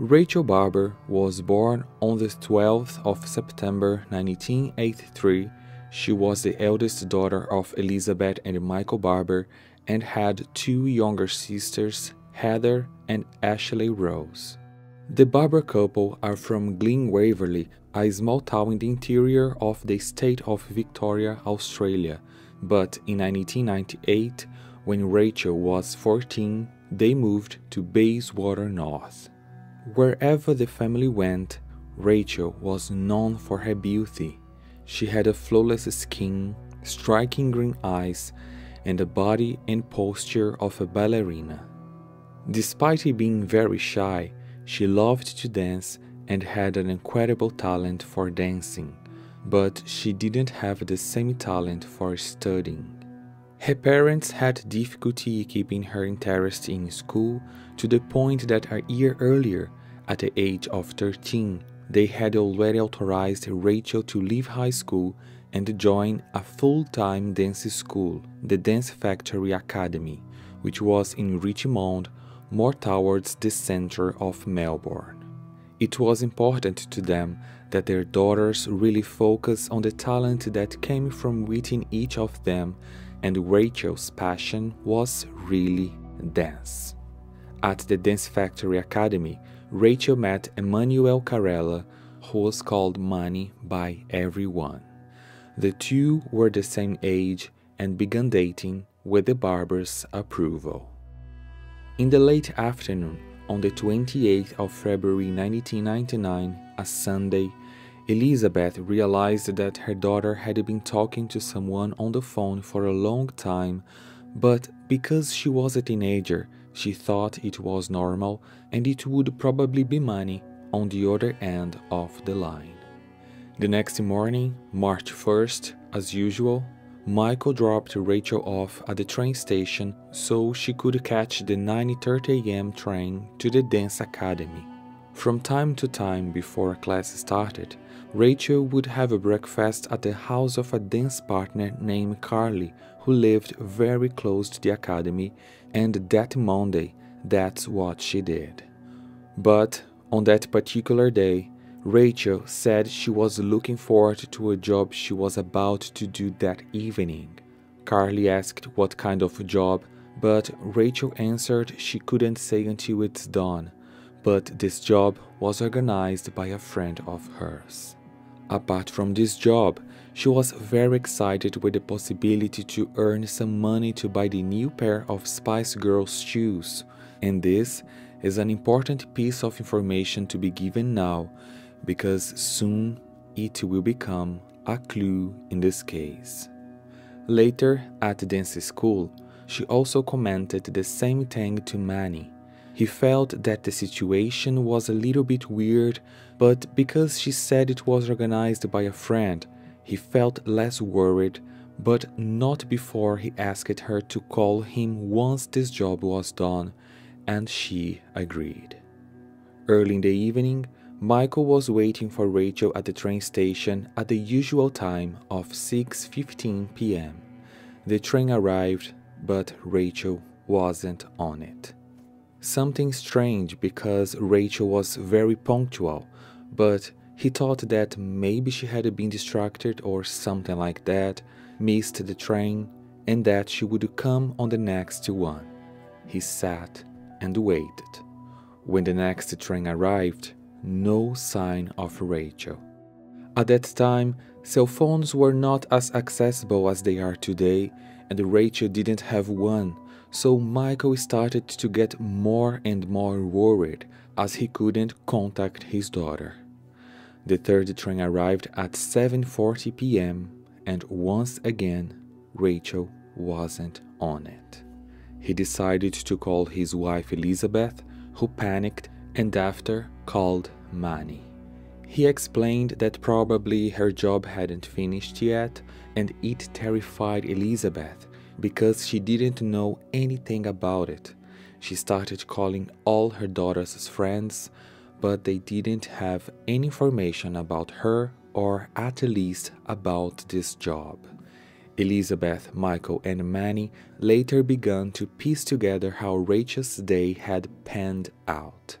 Rachel Barber was born on the 12th of September 1983. She was the eldest daughter of Elizabeth and Michael Barber and had two younger sisters, Heather and Ashley Rose. The Barber couple are from Glen Waverley, a small town in the interior of the state of Victoria, Australia. But in 1998, when Rachel was 14, they moved to Bayswater North. Wherever the family went, Rachel was known for her beauty. She had a flawless skin, striking green eyes, and a body and posture of a ballerina. Despite being very shy, she loved to dance and had an incredible talent for dancing, but she didn't have the same talent for studying. Her parents had difficulty keeping her interest in school to the point that a year earlier at the age of 13, they had already authorized Rachel to leave high school and join a full time dance school, the Dance Factory Academy, which was in Richmond, more towards the center of Melbourne. It was important to them that their daughters really focus on the talent that came from within each of them, and Rachel's passion was really dance. At the Dance Factory Academy, Rachel met Emmanuel Carella, who was called Manny by everyone. The two were the same age and began dating with the barber's approval. In the late afternoon, on the 28th of February 1999, a Sunday, Elizabeth realized that her daughter had been talking to someone on the phone for a long time, but because she was a teenager, she thought it was normal and it would probably be Manny on the other end of the line. The next morning, March 1st, as usual, Michael dropped Rachel off at the train station so she could catch the 9:30 a.m. train to the dance academy. From time to time before class started, Rachel would have a breakfast at the house of a dance partner named Carly, who lived very close to the academy and that Monday, that's what she did. But on that particular day, Rachel said she was looking forward to a job she was about to do that evening. Carly asked what kind of job, but Rachel answered she couldn't say until it's done. But this job was organized by a friend of hers. Apart from this job, she was very excited with the possibility to earn some money to buy the new pair of Spice Girls shoes. And this is an important piece of information to be given now because soon it will become a clue in this case. Later, at dance school, she also commented the same thing to Manny. He felt that the situation was a little bit weird, but because she said it was organized by a friend, he felt less worried, but not before he asked her to call him once this job was done, and she agreed. Early in the evening, Michael was waiting for Rachel at the train station at the usual time of 6:15 p.m. The train arrived, but Rachel wasn't on it. Something strange because Rachel was very punctual, but he thought that maybe she had been distracted or something like that, missed the train, and that she would come on the next one. He sat and waited. When the next train arrived, no sign of Rachel. At that time, cell phones were not as accessible as they are today, and Rachel didn't have one, so Michael started to get more and more worried as he couldn't contact his daughter. The third train arrived at 7:40 p.m. and once again Rachel wasn't on it. He decided to call his wife Elizabeth, who panicked and after called Manny. He explained that probably her job hadn't finished yet and it terrified Elizabeth because she didn't know anything about it. She started calling all her daughter's friends, but they didn't have any information about her or at least about this job. Elizabeth, Michael, and Manny later began to piece together how Rachel's day had panned out.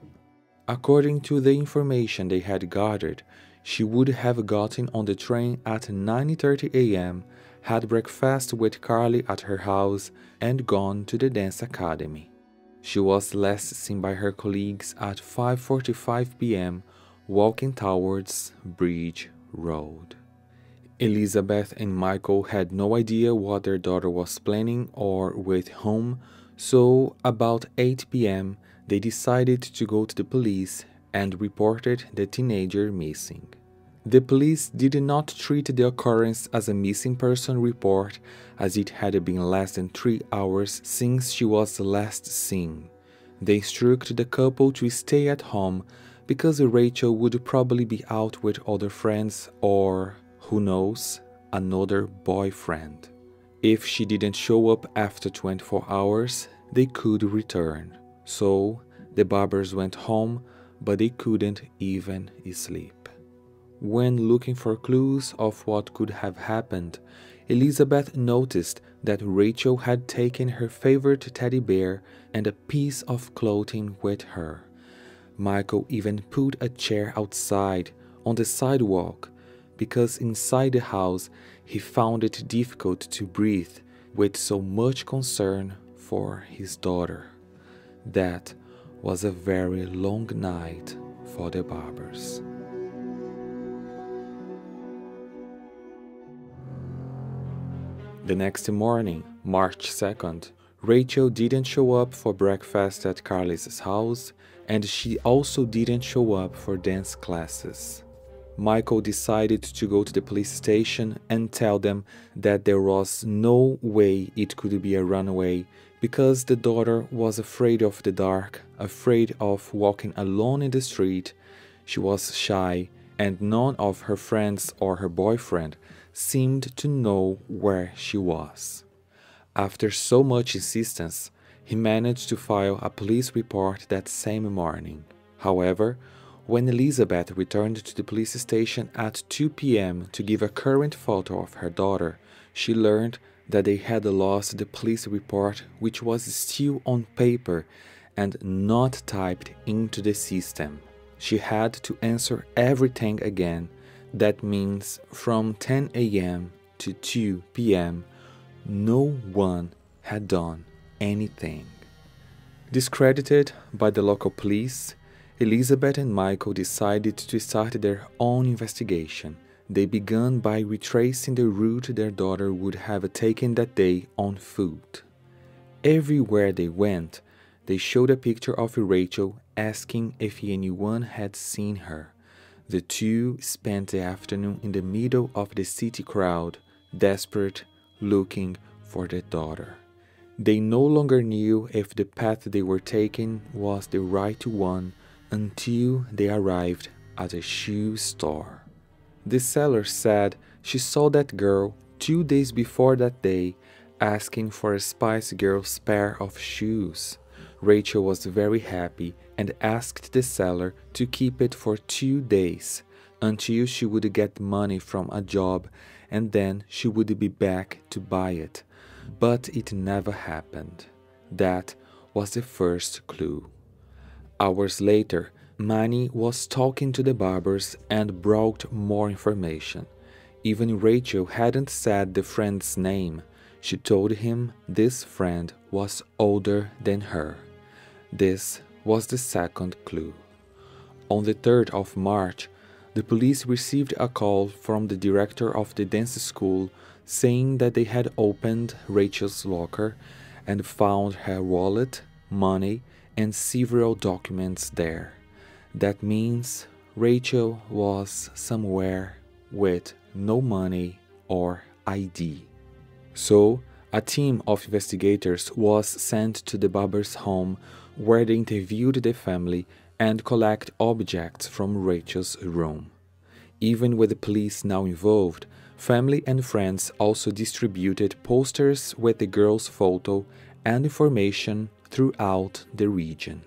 According to the information they had gathered, she would have gotten on the train at 9:30 a.m., had breakfast with Carly at her house, and gone to the dance academy. She was last seen by her colleagues at 5:45 p.m. walking towards Bridge Road. Elizabeth and Michael had no idea what their daughter was planning or with whom, so about 8 p.m. they decided to go to the police and reported the teenager missing. The police did not treat the occurrence as a missing person report as it had been less than three hours since she was last seen. They instructed the couple to stay at home because Rachel would probably be out with other friends or, who knows, another boyfriend. If she didn't show up after 24 hours, they could return. So the Barbers went home, but they couldn't even sleep. When looking for clues of what could have happened, Elizabeth noticed that Rachel had taken her favorite teddy bear and a piece of clothing with her. Michael even put a chair outside on the sidewalk because inside the house he found it difficult to breathe with so much concern for his daughter. That was a very long night for the Barbers. The next morning, March 2nd, Rachel didn't show up for breakfast at Carly's house, and she also didn't show up for dance classes. Michael decided to go to the police station and tell them that there was no way it could be a runaway because the daughter was afraid of the dark, afraid of walking alone in the street. She was shy, and none of her friends or her boyfriend seemed to know where she was. After so much insistence, he managed to file a police report that same morning. However, when Elizabeth returned to the police station at 2 p.m. to give a current photo of her daughter, she learned that they had lost the police report, which was still on paper and not typed into the system. She had to answer everything again that means from 10 a.m. to 2 p.m., no one had done anything. Discredited by the local police, Elizabeth and Michael decided to start their own investigation. They began by retracing the route their daughter would have taken that day on foot. Everywhere they went, they showed a picture of Rachel asking if anyone had seen her. The two spent the afternoon in the middle of the city crowd, desperate, looking for their daughter. They no longer knew if the path they were taking was the right one until they arrived at a shoe store. The seller said she saw that girl two days before that day asking for a Spice Girls pair of shoes. Rachel was very happy and asked the seller to keep it for two days until she would get money from a job and then she would be back to buy it. But it never happened. That was the first clue. Hours later, Manny was talking to the barbers and brought more information. Even Rachel hadn't said the friend's name. She told him this friend was older than her. This was the second clue. On the 3rd of March, the police received a call from the director of the dance school saying that they had opened Rachel's locker and found her wallet, money, and several documents there. That means Rachel was somewhere with no money or ID. So, a team of investigators was sent to the Barber's home where they interviewed the family and collect objects from Rachel's room. Even with the police now involved, family and friends also distributed posters with the girl's photo and information throughout the region.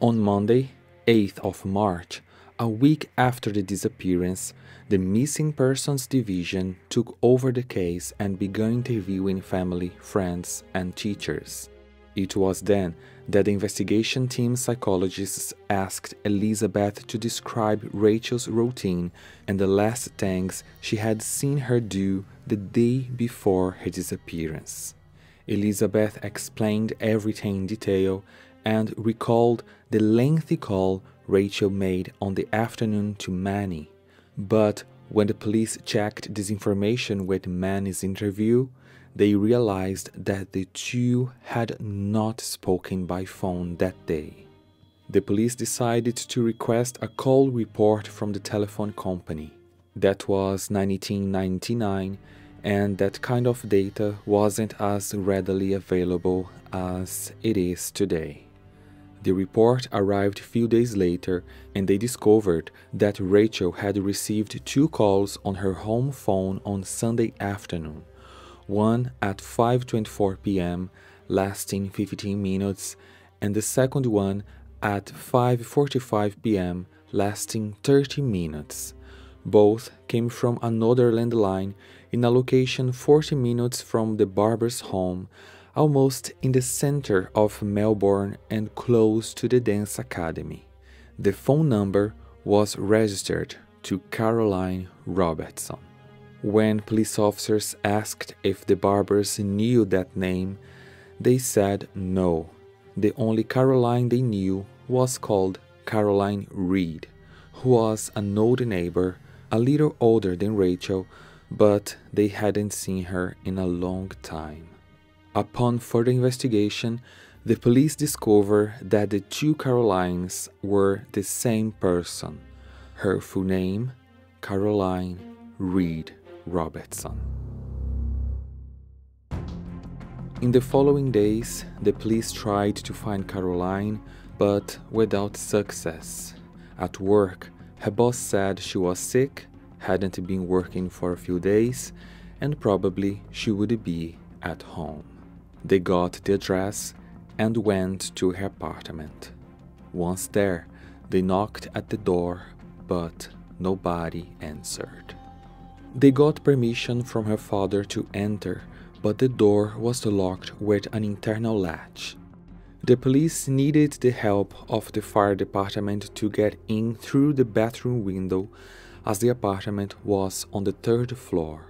On Monday, 8th of March, a week after the disappearance, the Missing Persons Division took over the case and began interviewing family, friends, and teachers. It was then that the investigation team psychologists asked Elizabeth to describe Rachel's routine and the last things she had seen her do the day before her disappearance. Elizabeth explained everything in detail and recalled the lengthy call Rachel made on the afternoon to Manny. But when the police checked this information with Manny's interview, they realized that the two had not spoken by phone that day. The police decided to request a call report from the telephone company. That was 1999, and that kind of data wasn't as readily available as it is today. The report arrived a few days later, and they discovered that Rachel had received two calls on her home phone on Sunday afternoon one at 5:24 p.m. lasting 15 minutes and the second one at 5:45 p.m. lasting 30 minutes. Both came from another landline in a location 40 minutes from the barber's home, almost in the center of Melbourne and close to the dance academy. The phone number was registered to Caroline Robertson. When police officers asked if the Barbers knew that name, they said no. The only Caroline they knew was called Caroline Reed, who was an old neighbor, a little older than Rachel, but they hadn't seen her in a long time. Upon further investigation, the police discovered that the two Carolines were the same person. Her full name, Caroline Reed. Robertson. In the following days, the police tried to find Caroline, but without success. At work, her boss said she was sick, hadn't been working for a few days, and probably she would be at home. They got the address and went to her apartment. Once there, they knocked at the door, but nobody answered. They got permission from her father to enter, but the door was locked with an internal latch. The police needed the help of the fire department to get in through the bathroom window, as the apartment was on the third floor.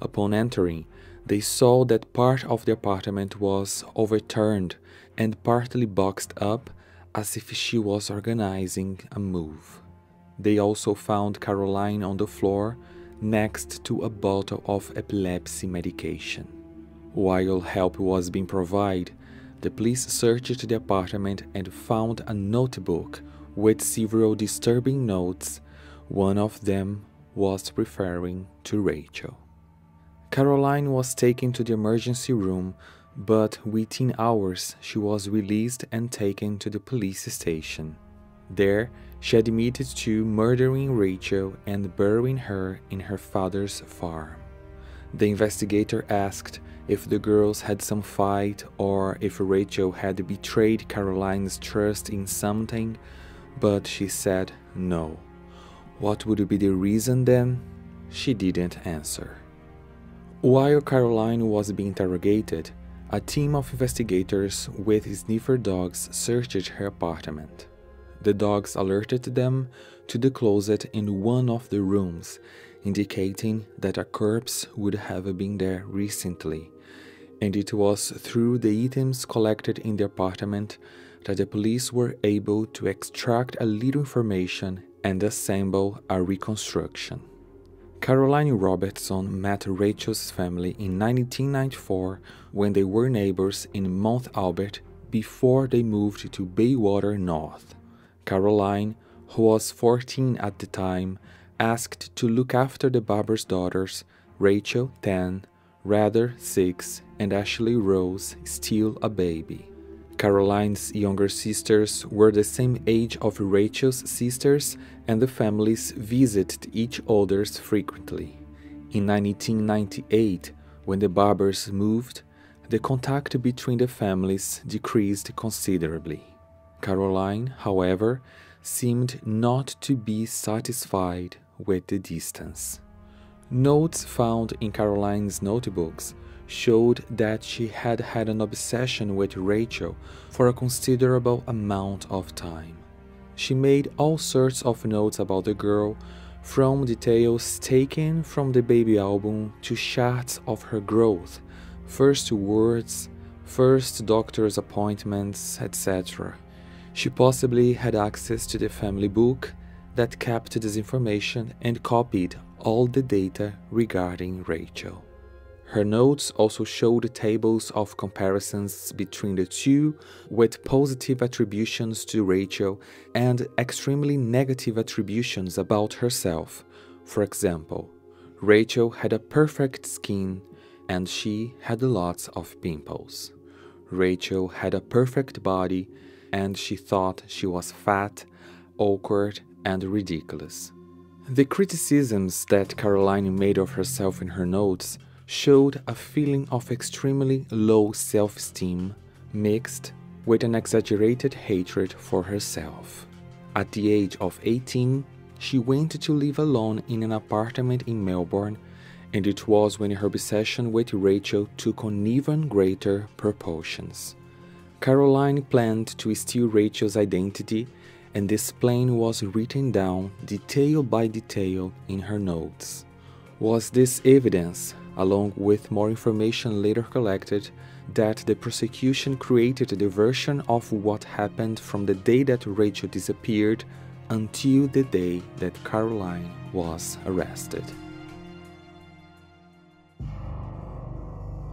Upon entering, they saw that part of the apartment was overturned and partly boxed up as if she was organizing a move. They also found Caroline on the floor next to a bottle of epilepsy medication. While help was being provided, the police searched the apartment and found a notebook with several disturbing notes. One of them was referring to Rachel. Caroline was taken to the emergency room, but within hours she was released and taken to the police station. There, she admitted to murdering Rachel and burying her in her father's farm. The investigator asked if the girls had some fight or if Rachel had betrayed Caroline's trust in something, but she said no. What would be the reason then? She didn't answer. While Caroline was being interrogated, a team of investigators with sniffer dogs searched her apartment. The dogs alerted them to the closet in one of the rooms, indicating that a corpse would have been there recently, and it was through the items collected in the apartment that the police were able to extract a little information and assemble a reconstruction. Caroline Robertson met Rachel's family in 1994 when they were neighbors in Mount Albert before they moved to Bayswater North. Caroline, who was 14 at the time, asked to look after the barber's daughters, Rachel, 10, Heather, 6, and Ashley Rose, still a baby. Caroline's younger sisters were the same age of Rachel's sisters, and the families visited each other frequently. In 1998, when the Barbers moved, the contact between the families decreased considerably. Caroline, however, seemed not to be satisfied with the distance. Notes found in Caroline's notebooks showed that she had had an obsession with Rachel for a considerable amount of time. She made all sorts of notes about the girl, from details taken from the baby album to charts of her growth, first words, first doctor's appointments, etc. She possibly had access to the family book that kept this information and copied all the data regarding Rachel. Her notes also showed tables of comparisons between the two, with positive attributions to Rachel and extremely negative attributions about herself. For example, Rachel had a perfect skin and she had lots of pimples. Rachel had a perfect body and she thought she was fat, awkward, and ridiculous. The criticisms that Caroline made of herself in her notes showed a feeling of extremely low self esteem mixed with an exaggerated hatred for herself. At the age of 18, she went to live alone in an apartment in Melbourne, and it was when her obsession with Rachel took on even greater proportions. Caroline planned to steal Rachel's identity, and this plan was written down detail by detail in her notes. Was this evidence along with more information later collected, that the prosecution created the version of what happened from the day that Rachel disappeared until the day that Caroline was arrested.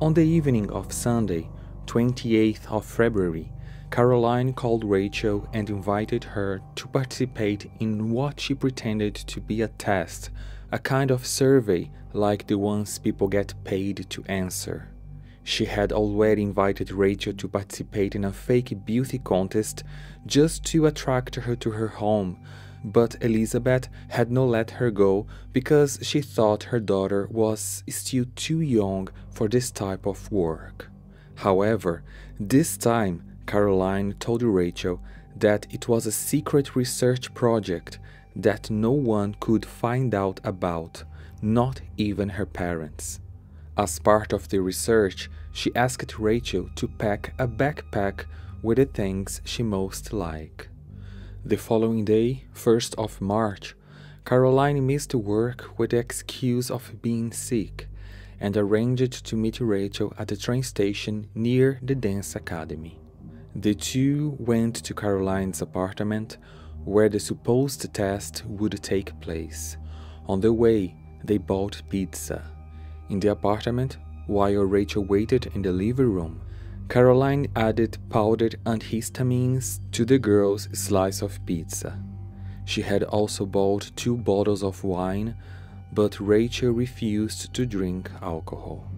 On the evening of Sunday, 28th of February, Caroline called Rachel and invited her to participate in what she pretended to be a test a kind of survey like the ones people get paid to answer. She had already invited Rachel to participate in a fake beauty contest just to attract her to her home, but Elizabeth had not let her go because she thought her daughter was still too young for this type of work. However, this time Caroline told Rachel that it was a secret research project that no one could find out about, not even her parents. As part of the research, she asked Rachel to pack a backpack with the things she most liked. The following day, 1st of March, Caroline missed work with the excuse of being sick and arranged to meet Rachel at the train station near the dance academy. The two went to Caroline's apartment where the supposed test would take place. On the way, they bought pizza. In the apartment, while Rachel waited in the living room, Caroline added powdered antihistamines to the girl's slice of pizza. She had also bought two bottles of wine, but Rachel refused to drink alcohol.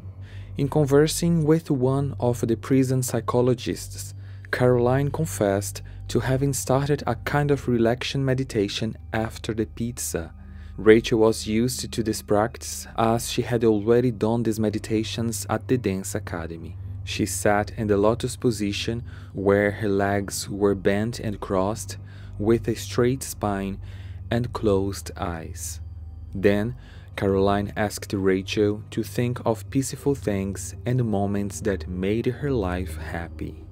In conversing with one of the prison psychologists, Caroline confessed to having started a kind of relaxation meditation after the pizza. Rachel was used to this practice as she had already done these meditations at the dance academy. She sat in the lotus position where her legs were bent and crossed, with a straight spine and closed eyes. Then Caroline asked Rachel to think of peaceful things and moments that made her life happy.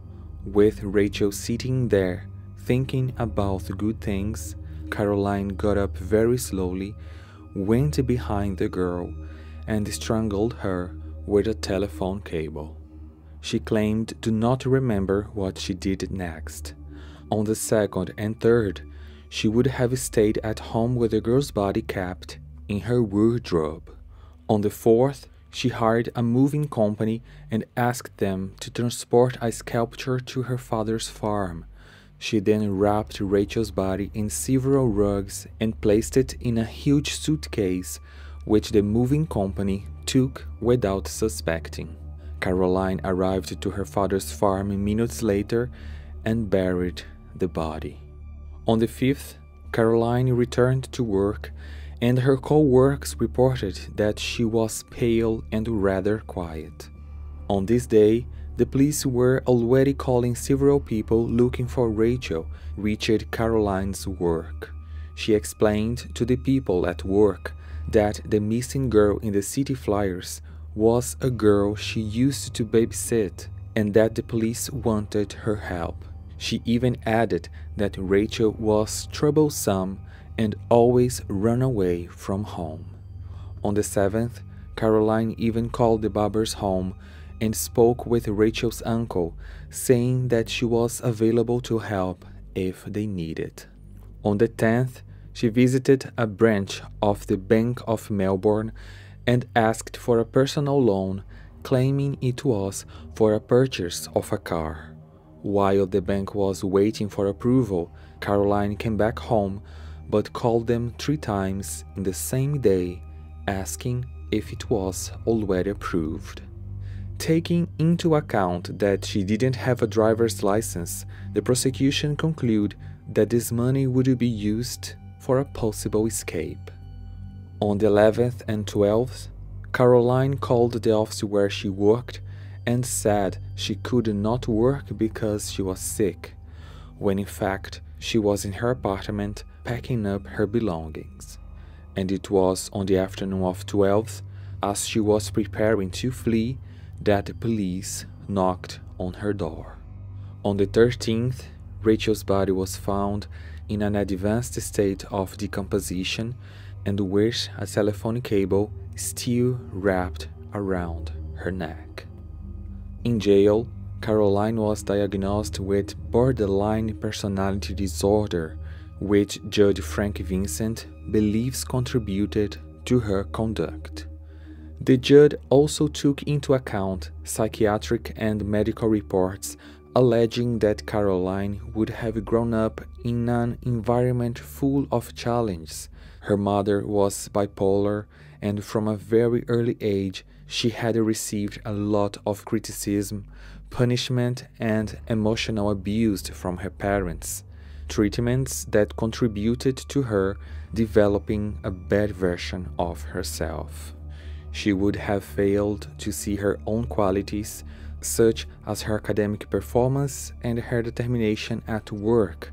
With Rachel sitting there, thinking about good things, Caroline got up very slowly, went behind the girl, and strangled her with a telephone cable. She claimed to not remember what she did next. On the second and third, she would have stayed at home with the girl's body kept in her wardrobe. On the fourth, she hired a moving company and asked them to transport a sculpture to her father's farm. She then wrapped Rachel's body in several rugs and placed it in a huge suitcase, which the moving company took without suspecting. Caroline arrived to her father's farm minutes later and buried the body. On the 5th, Caroline returned to work and her co-workers reported that she was pale and rather quiet. On this day, the police were already calling several people looking for Rachel, Richard Caroline's work. She explained to the people at work that the missing girl in the city flyers was a girl she used to babysit and that the police wanted her help. She even added that Rachel was troublesome and always run away from home. On the 7th, Caroline even called the Barbers' home and spoke with Rachel's uncle, saying that she was available to help if they needed. On the 10th, she visited a branch of the Bank of Melbourne and asked for a personal loan, claiming it was for a purchase of a car. While the bank was waiting for approval, Caroline came back home but called them three times in the same day asking if it was already approved. Taking into account that she didn't have a driver's license, the prosecution concluded that this money would be used for a possible escape. On the 11th and 12th, Caroline called the office where she worked and said she could not work because she was sick, when in fact she was in her apartment packing up her belongings. And it was on the afternoon of 12th, as she was preparing to flee, that the police knocked on her door. On the 13th, Rachel's body was found in an advanced state of decomposition and with a telephone cable still wrapped around her neck. In jail, Caroline was diagnosed with borderline personality disorder, which Judge Frank Vincent believes contributed to her conduct. The judge also took into account psychiatric and medical reports alleging that Caroline would have grown up in an environment full of challenges. Her mother was bipolar, and from a very early age, she had received a lot of criticism, punishment, and emotional abuse from her parents, treatments that contributed to her developing a bad version of herself. She would have failed to see her own qualities such as her academic performance and her determination at work,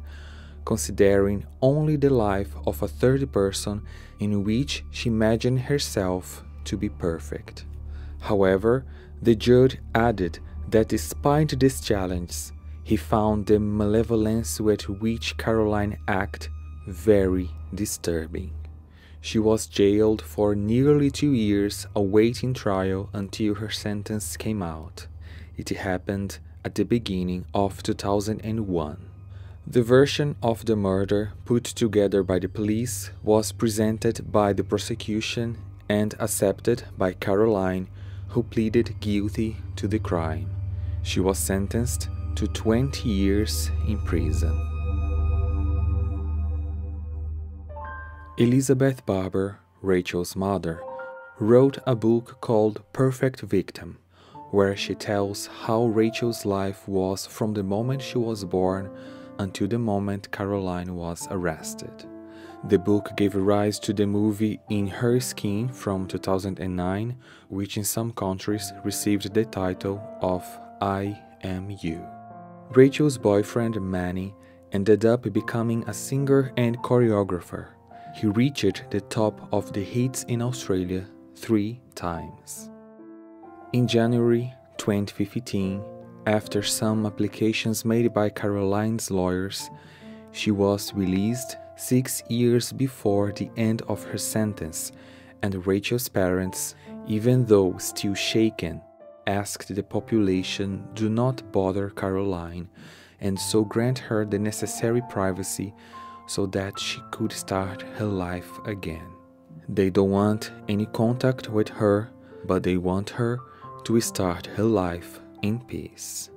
considering only the life of a third person in which she imagined herself to be perfect. However, the judge added that despite this challenge, he found the malevolence with which Caroline acted very disturbing. She was jailed for nearly two years awaiting trial until her sentence came out. It happened at the beginning of 2001. The version of the murder put together by the police was presented by the prosecution and accepted by Caroline, who pleaded guilty to the crime. She was sentenced to 20 years in prison. Elizabeth Barber, Rachel's mother, wrote a book called Perfect Victim where she tells how Rachel's life was from the moment she was born until the moment Caroline was arrested. The book gave rise to the movie In Her Skin from 2009, which in some countries received the title of I Am You. Rachel's boyfriend Manny ended up becoming a singer and choreographer. He reached the top of the hits in Australia three times. In January 2015, after some applications made by Caroline's lawyers, she was released six years before the end of her sentence, and Rachel's parents, even though still shaken, asked the population do not bother Caroline and so grant her the necessary privacy so that she could start her life again. They don't want any contact with her, but they want her to start her life in peace.